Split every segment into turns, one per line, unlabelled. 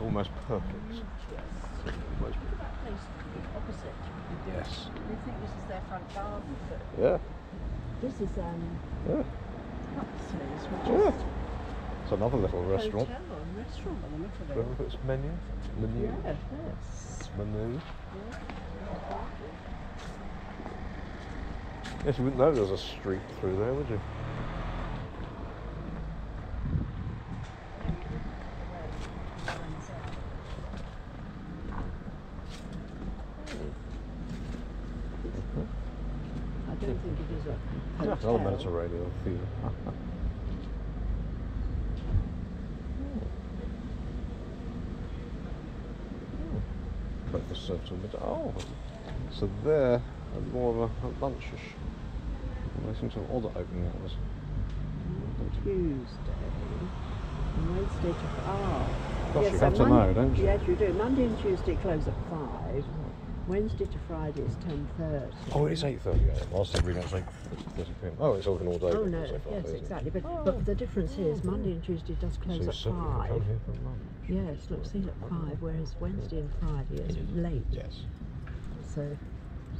it's almost perfect.
Yes.
Almost
opposite.
Yes.
They think this is their front garden, but
Yeah.
this is um
Yeah. Yeah. It's another little restaurant.
restaurant by the look of it.
Remember its menu? Menu.
Yeah, yes.
Menu.
Yeah.
Yes, you wouldn't know there was a street through there, would you?
I don't think it is a hotel.
another Mediterranean feel. Breakfast served mid. Oh, so there, more of a, lunchish. They seem to have the opening hours.
Tuesday. Wednesday to ah.
Gosh,
yes,
you have to
Mon-
know, don't you?
Yes, you do. Monday and Tuesday close at five. Wednesday to Friday is ten thirty.
Oh, it is 8.30 a.m. I was thinking it's 8.30 Oh, it's open all day.
Oh no,
it's 8:30,
yes, exactly. But oh. but the difference is Monday and Tuesday does close
you
at five.
come here.
Yes, look, see at five, whereas Wednesday and Friday is late.
Yes.
So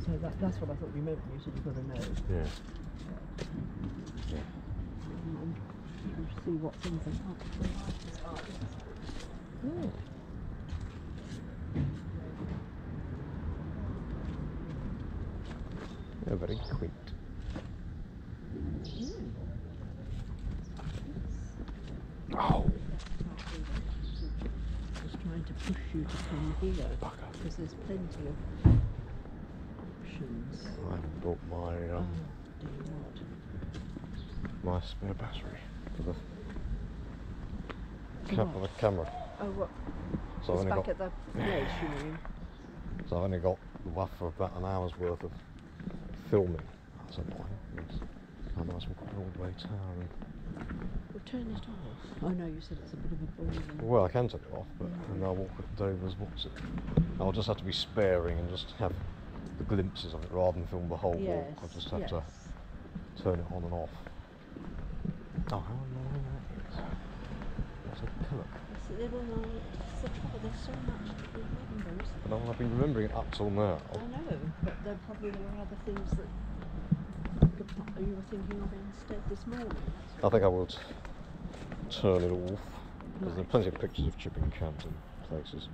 so that, that's what I thought we meant when you said you've got to know.
Yeah.
And you see what things are up.
Yeah, very quaint. Oh,
Just trying to push you to come here because there's plenty of options.
I haven't brought my
Oh,
um,
not?
my spare battery for the
For
ca- the camera.
Oh, what?
So I've
it's
only
back
got
at the place, you mean?
so I've only got the buff for about an hour's worth of filming. That's annoying. It's, I might as well go all the way town.
Well, turn it off. Oh no, you said it's a bit of a ball.
Well, I can turn it off, but then I'll walk with Dover's what's it. I'll just have to be sparing and just have the glimpses of it rather than film the whole
Yes.
walk. I'll just have
yes.
to turn it on and off. Oh, how annoying that is. That's a pillock.
It's a little, uh, it's the trouble. There's so much to remember. Isn't
I've been remembering it up till now.
I know, but there probably were other things that you were thinking of instead this morning.
I think I will t- turn it off because there are plenty of pictures of chipping in places.